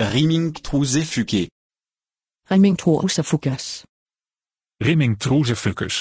Rimming Trusefuke. Remingtoe Fuckers. Rimming Troezefukkers.